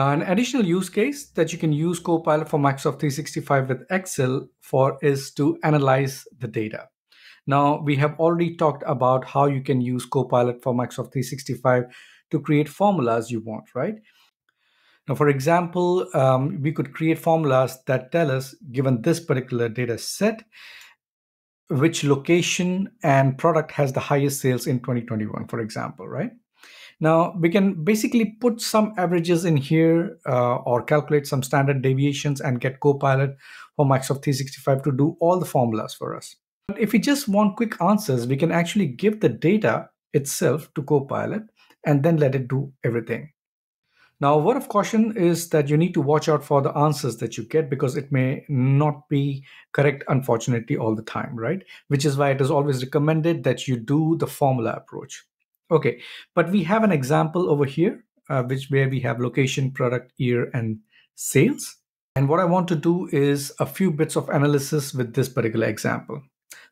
Now, an additional use case that you can use Copilot for Microsoft 365 with Excel for is to analyze the data. Now, we have already talked about how you can use Copilot for Microsoft 365 to create formulas you want, right? Now, for example, um, we could create formulas that tell us, given this particular data set, which location and product has the highest sales in 2021, for example, right? Now, we can basically put some averages in here uh, or calculate some standard deviations and get Copilot for Microsoft 365 to do all the formulas for us. But if we just want quick answers, we can actually give the data itself to Copilot and then let it do everything. Now, a word of caution is that you need to watch out for the answers that you get because it may not be correct, unfortunately, all the time, right? Which is why it is always recommended that you do the formula approach. Okay, but we have an example over here, uh, which where we have location, product, year, and sales. And what I want to do is a few bits of analysis with this particular example.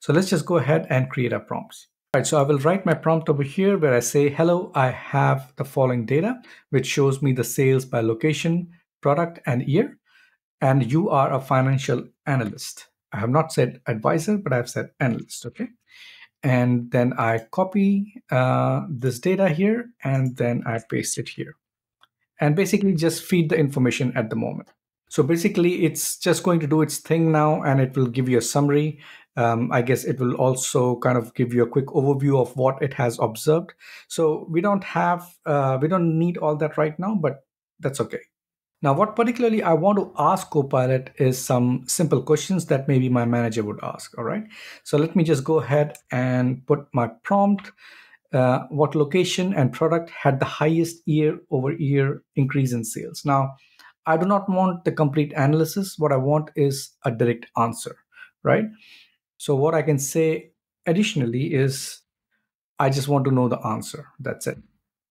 So let's just go ahead and create our prompts. All right, so I will write my prompt over here where I say, hello, I have the following data, which shows me the sales by location, product, and year. And you are a financial analyst. I have not said advisor, but I've said analyst, okay? And then I copy uh, this data here and then I paste it here and basically just feed the information at the moment. So basically it's just going to do its thing now and it will give you a summary. Um, I guess it will also kind of give you a quick overview of what it has observed. So we don't have, uh, we don't need all that right now, but that's okay. Now, what particularly I want to ask Copilot is some simple questions that maybe my manager would ask. All right. So let me just go ahead and put my prompt. Uh, what location and product had the highest year over year increase in sales? Now, I do not want the complete analysis. What I want is a direct answer, right? So, what I can say additionally is I just want to know the answer. That's it.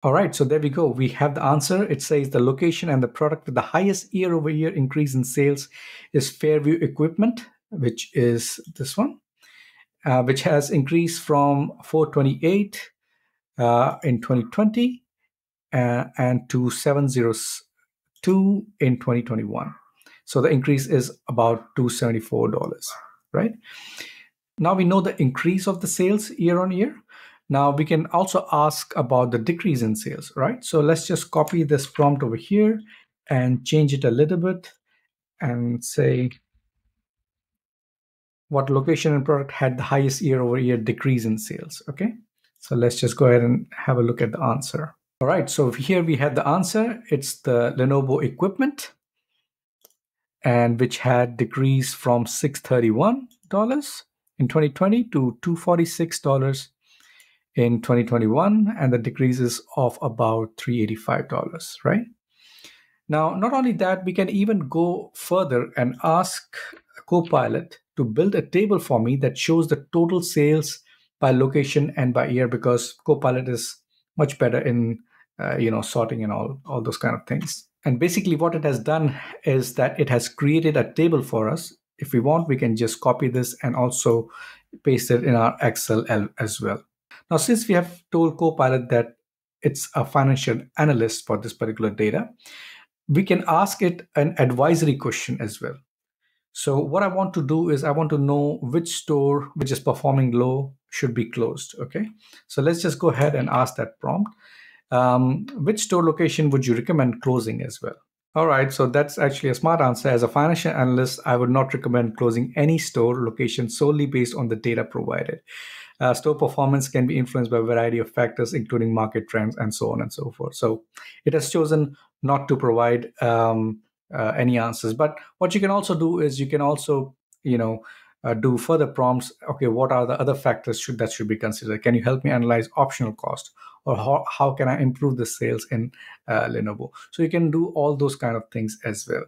All right, so there we go. We have the answer. It says the location and the product with the highest year over year increase in sales is Fairview Equipment, which is this one, uh, which has increased from 428 uh, in 2020 uh, and to 702 in 2021. So the increase is about $274, right? Now we know the increase of the sales year on year. Now we can also ask about the decrease in sales, right? So let's just copy this prompt over here and change it a little bit and say what location and product had the highest year over year decrease in sales, okay? So let's just go ahead and have a look at the answer. All right, so here we have the answer. It's the Lenovo equipment and which had decreased from $631 in 2020 to $246 in 2021 and the decrease is of about $385 right? Now not only that we can even go further and ask copilot to build a table for me that shows the total sales by location and by year because copilot is much better in uh, you know sorting and all all those kind of things. And basically what it has done is that it has created a table for us. If we want we can just copy this and also paste it in our excel as well now, since we have told Copilot that it's a financial analyst for this particular data, we can ask it an advisory question as well. So what I want to do is I want to know which store which is performing low should be closed. Okay, so let's just go ahead and ask that prompt. Um, which store location would you recommend closing as well? All right, so that's actually a smart answer. As a financial analyst, I would not recommend closing any store location solely based on the data provided. Uh, store performance can be influenced by a variety of factors, including market trends and so on and so forth. So it has chosen not to provide um, uh, any answers. But what you can also do is you can also, you know, uh, do further prompts. Okay, what are the other factors should that should be considered? Can you help me analyze optional cost, or how, how can I improve the sales in uh, Lenovo? So you can do all those kind of things as well.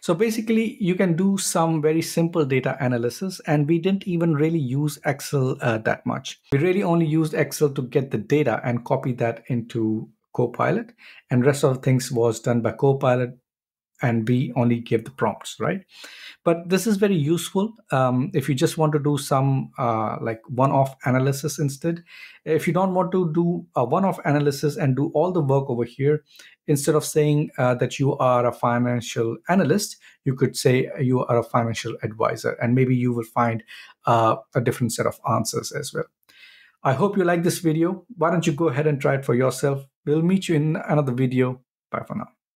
So basically, you can do some very simple data analysis, and we didn't even really use Excel uh, that much. We really only used Excel to get the data and copy that into Copilot, and rest of things was done by Copilot and we only give the prompts, right? But this is very useful um, if you just want to do some uh, like one-off analysis instead. If you don't want to do a one-off analysis and do all the work over here, instead of saying uh, that you are a financial analyst, you could say you are a financial advisor, and maybe you will find uh, a different set of answers as well. I hope you like this video. Why don't you go ahead and try it for yourself? We'll meet you in another video. Bye for now.